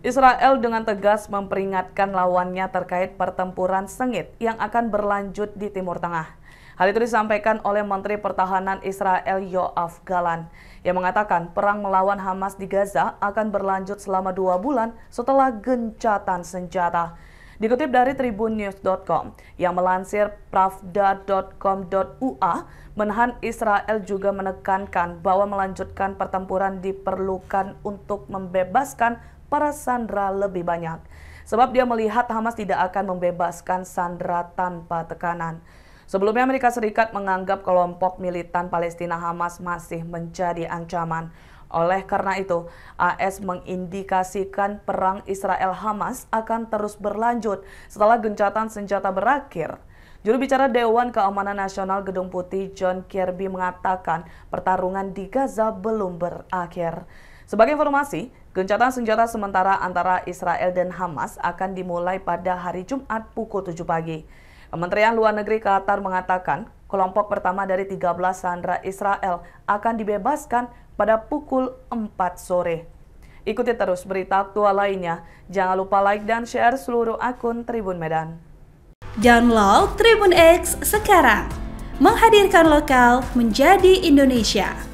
Israel dengan tegas memperingatkan lawannya terkait pertempuran sengit yang akan berlanjut di Timur Tengah. Hal itu disampaikan oleh Menteri Pertahanan Israel Yoav Galan yang mengatakan perang melawan Hamas di Gaza akan berlanjut selama dua bulan setelah gencatan senjata. Dikutip dari tribunnews.com yang melansir pravda.com.ua, Menhan Israel juga menekankan bahwa melanjutkan pertempuran diperlukan untuk membebaskan para sandera lebih banyak. Sebab dia melihat Hamas tidak akan membebaskan sandera tanpa tekanan. Sebelumnya Amerika Serikat menganggap kelompok militan Palestina Hamas masih menjadi ancaman. Oleh karena itu, AS mengindikasikan perang Israel-Hamas akan terus berlanjut setelah gencatan senjata berakhir. Juru bicara Dewan Keamanan Nasional Gedung Putih John Kirby mengatakan pertarungan di Gaza belum berakhir. Sebagai informasi, gencatan senjata sementara antara Israel dan Hamas akan dimulai pada hari Jumat pukul 7 pagi. Kementerian Luar Negeri Qatar mengatakan kelompok pertama dari 13 sandera Israel akan dibebaskan pada pukul 4 sore. Ikuti terus berita aktual lainnya. Jangan lupa like dan share seluruh akun Tribun Medan. Download Tribun X sekarang. Menghadirkan lokal menjadi Indonesia.